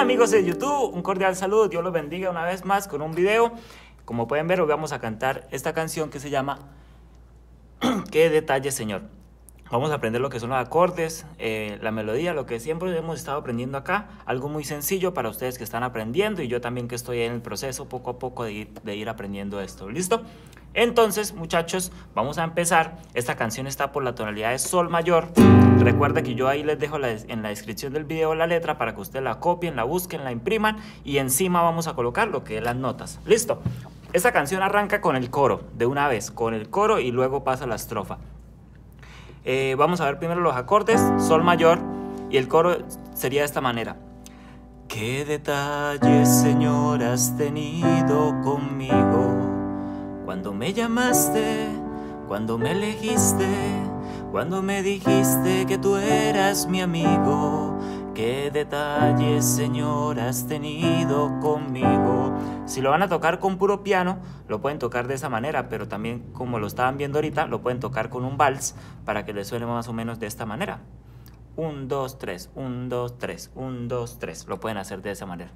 amigos de YouTube, un cordial saludo, Dios los bendiga una vez más con un video. Como pueden ver, hoy vamos a cantar esta canción que se llama Qué detalle, Señor. Vamos a aprender lo que son los acordes, eh, la melodía, lo que siempre hemos estado aprendiendo acá. Algo muy sencillo para ustedes que están aprendiendo y yo también que estoy en el proceso poco a poco de ir, de ir aprendiendo esto. ¿Listo? Entonces, muchachos, vamos a empezar. Esta canción está por la tonalidad de Sol mayor. Recuerda que yo ahí les dejo en la descripción del video la letra para que ustedes la copien, la busquen, la impriman y encima vamos a colocar lo que es las notas. ¿Listo? Esta canción arranca con el coro, de una vez, con el coro y luego pasa la estrofa. Eh, vamos a ver primero los acordes, Sol mayor y el coro sería de esta manera. ¿Qué detalles, Señor, has tenido conmigo? Cuando me llamaste, cuando me elegiste, cuando me dijiste que tú eras mi amigo. Qué detalles, Señor, has tenido conmigo. Si lo van a tocar con puro piano, lo pueden tocar de esa manera, pero también, como lo estaban viendo ahorita, lo pueden tocar con un vals para que les suene más o menos de esta manera. Un, dos, tres, un, dos, tres, un, dos, tres. Lo pueden hacer de esa manera.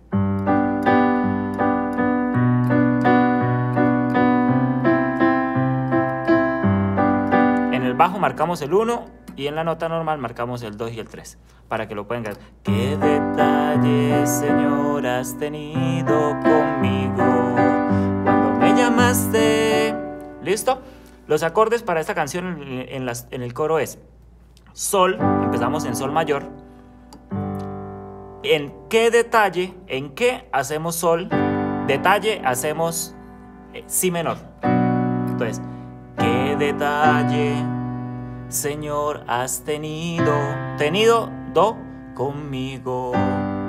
bajo marcamos el 1 y en la nota normal marcamos el 2 y el 3 para que lo puedan ver. ¿Qué detalles, Señor, has tenido conmigo cuando me llamaste? ¿Listo? Los acordes para esta canción en, el coro es Sol, empezamos en Sol mayor. ¿En qué detalle, en qué hacemos Sol? Detalle hacemos eh, Si menor. Entonces, ¿qué detalle? Señor, has tenido, tenido, do, conmigo,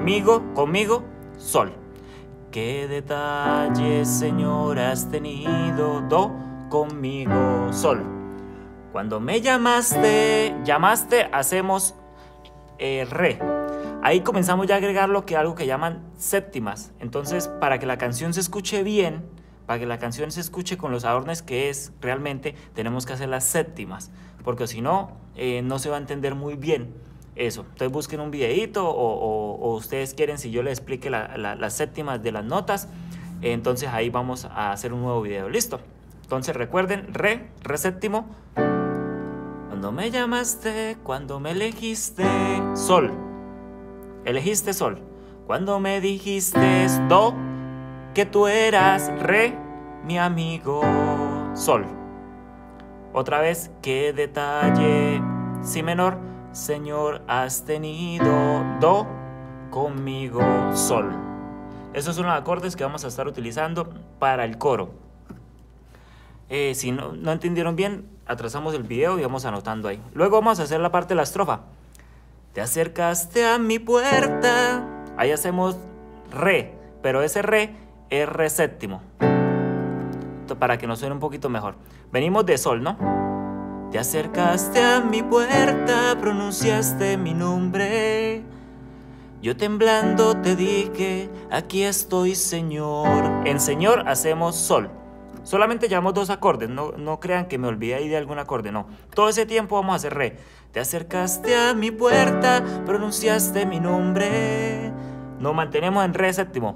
migo, conmigo, sol. Qué detalle, Señor, has tenido, do, conmigo, sol. Cuando me llamaste, llamaste, hacemos eh, re. Ahí comenzamos ya a agregar lo que algo que llaman séptimas. Entonces, para que la canción se escuche bien, para que la canción se escuche con los adornes que es realmente, tenemos que hacer las séptimas, porque si no, eh, no se va a entender muy bien eso. Entonces busquen un videito o, ustedes quieren, si yo les explique las séptimas de las notas, entonces ahí vamos a hacer un nuevo video. ¿Listo? Entonces recuerden, re, re séptimo. Cuando me llamaste, cuando me elegiste, sol. Elegiste sol. Cuando me dijiste do, que tú eras re, mi amigo, sol. Otra vez, qué detalle, si menor, Señor, has tenido do conmigo, sol. Esos son los acordes que vamos a estar utilizando para el coro. Eh, si no, no entendieron bien, atrasamos el video y vamos anotando ahí. Luego vamos a hacer la parte de la estrofa. Te acercaste a mi puerta. Ahí hacemos re, pero ese re R séptimo. Para que nos suene un poquito mejor. Venimos de sol, ¿no? Te acercaste a mi puerta, pronunciaste mi nombre. Yo temblando te dije, aquí estoy, Señor. En Señor hacemos sol. Solamente llevamos dos acordes, no, no crean que me olvidé ahí de algún acorde, no. Todo ese tiempo vamos a hacer re. Te acercaste a mi puerta, pronunciaste mi nombre. Nos mantenemos en re séptimo.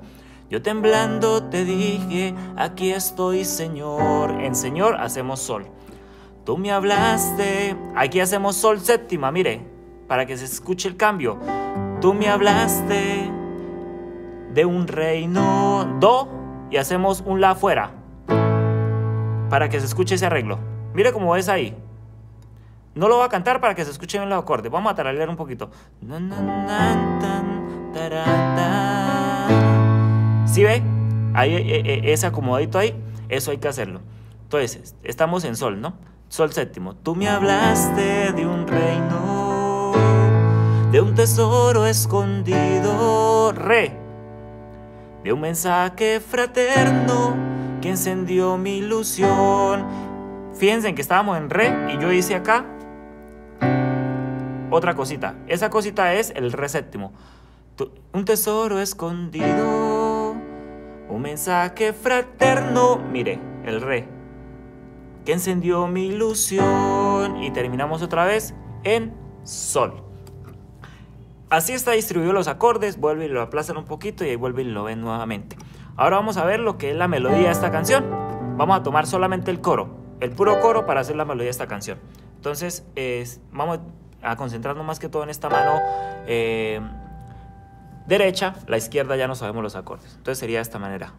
Yo temblando te dije, aquí estoy Señor. En Señor hacemos sol. Tú me hablaste, aquí hacemos sol séptima, mire, para que se escuche el cambio. Tú me hablaste de un reino do y hacemos un la afuera para que se escuche ese arreglo. Mire cómo es ahí. No lo voy a cantar para que se escuche bien los acordes. Vamos a taralear un poquito. ¿Sí ve? Ahí, eh, eh, ese acomodadito ahí, eso hay que hacerlo. Entonces, estamos en sol, ¿no? Sol séptimo. Tú me hablaste de un reino, de un tesoro escondido, re, de un mensaje fraterno que encendió mi ilusión. fíjense en que estábamos en re y yo hice acá otra cosita. Esa cosita es el re séptimo. Un tesoro escondido, un mensaje fraterno. Mire, el re. Encendió mi ilusión. Y terminamos otra vez en sol. Así está distribuido los acordes. Vuelve y lo aplazan un poquito y ahí vuelve y lo ven nuevamente. Ahora vamos a ver lo que es la melodía de esta canción. Vamos a tomar solamente el coro, el puro coro para hacer la melodía de esta canción. Entonces, es, vamos a concentrarnos más que todo en esta mano eh, derecha, la izquierda ya no sabemos los acordes. Entonces sería de esta manera.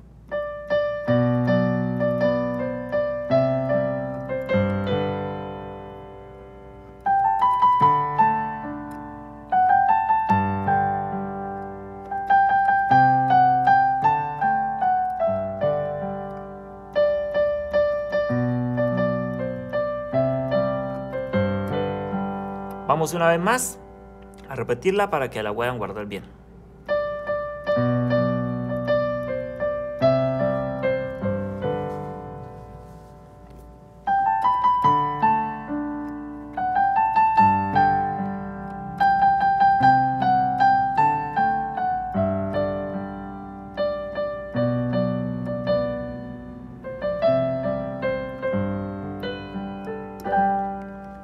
Vamos una vez más a repetirla para que la puedan guardar bien.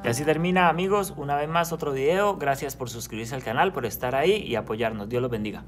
Y así termina amigos, una vez más otro video. Gracias por suscribirse al canal, por estar ahí y apoyarnos. Dios los bendiga.